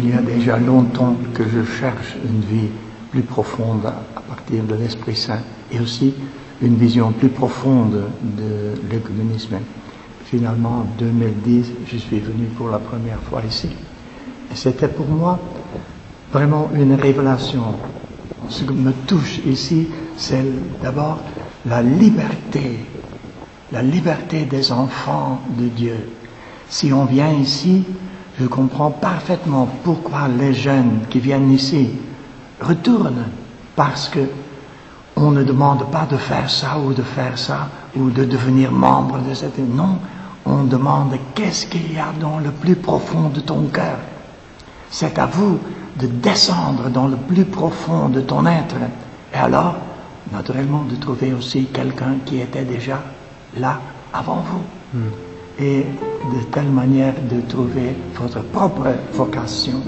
déjà longtemps que je cherche une vie plus profonde à partir de l'Esprit Saint et aussi une vision plus profonde de l'écuménisme. Finalement, en 2010, je suis venu pour la première fois ici. C'était pour moi vraiment une révélation. Ce qui me touche ici, c'est d'abord la liberté, la liberté des enfants de Dieu. Si on vient ici, je comprends parfaitement pourquoi les jeunes qui viennent ici retournent, parce que on ne demande pas de faire ça ou de faire ça ou de devenir membre de cette. Non, on demande qu'est-ce qu'il y a dans le plus profond de ton cœur. C'est à vous de descendre dans le plus profond de ton être. Et alors, naturellement, de trouver aussi quelqu'un qui était déjà là avant vous. Et de telle manière de trouver votre propre vocation.